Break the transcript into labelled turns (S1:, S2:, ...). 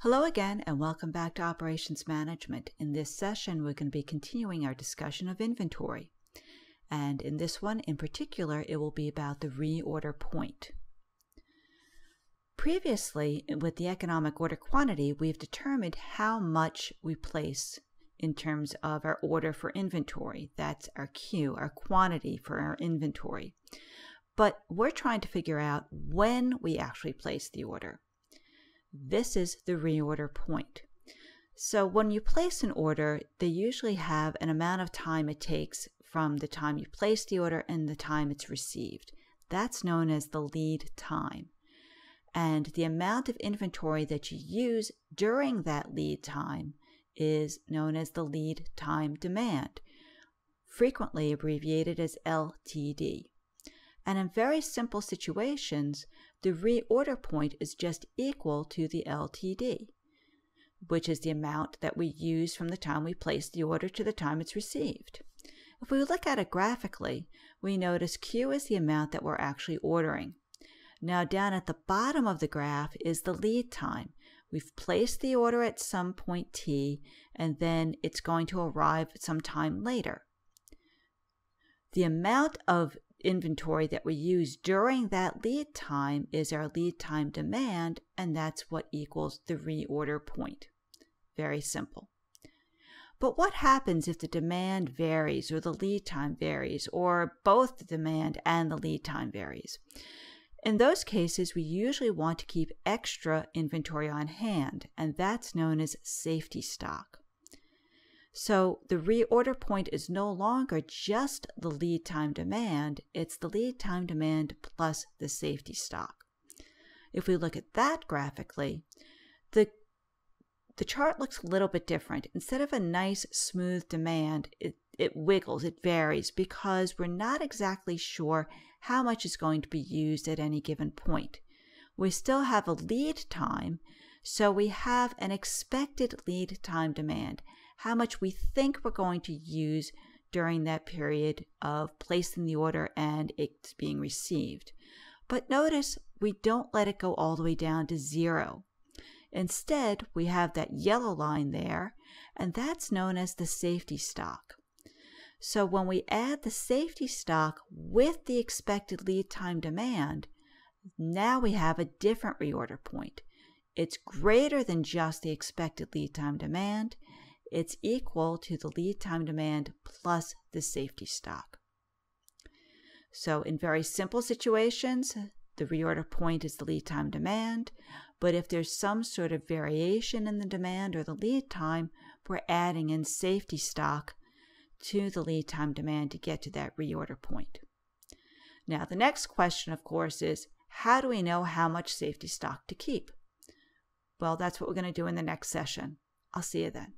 S1: Hello again and welcome back to Operations Management. In this session, we're going to be continuing our discussion of inventory. And in this one in particular, it will be about the reorder point. Previously, with the economic order quantity, we've determined how much we place in terms of our order for inventory. That's our Q, our quantity for our inventory. But we're trying to figure out when we actually place the order. This is the reorder point. So when you place an order, they usually have an amount of time it takes from the time you place the order and the time it's received. That's known as the lead time. And the amount of inventory that you use during that lead time is known as the lead time demand, frequently abbreviated as LTD. And in very simple situations, the reorder point is just equal to the LTD, which is the amount that we use from the time we place the order to the time it's received. If we look at it graphically, we notice Q is the amount that we're actually ordering. Now down at the bottom of the graph is the lead time. We've placed the order at some point t, and then it's going to arrive sometime later. The amount of inventory that we use during that lead time is our lead time demand, and that's what equals the reorder point. Very simple. But what happens if the demand varies or the lead time varies or both the demand and the lead time varies? In those cases, we usually want to keep extra inventory on hand, and that's known as safety stock. So the reorder point is no longer just the lead time demand, it's the lead time demand plus the safety stock. If we look at that graphically, the the chart looks a little bit different. Instead of a nice smooth demand, it, it wiggles, it varies because we're not exactly sure how much is going to be used at any given point. We still have a lead time, so we have an expected lead time demand how much we think we're going to use during that period of placing the order and it's being received. But notice we don't let it go all the way down to zero. Instead, we have that yellow line there, and that's known as the safety stock. So when we add the safety stock with the expected lead time demand, now we have a different reorder point. It's greater than just the expected lead time demand, it's equal to the lead time demand plus the safety stock. So in very simple situations, the reorder point is the lead time demand, but if there's some sort of variation in the demand or the lead time, we're adding in safety stock to the lead time demand to get to that reorder point. Now, the next question, of course, is how do we know how much safety stock to keep? Well, that's what we're going to do in the next session. I'll see you then.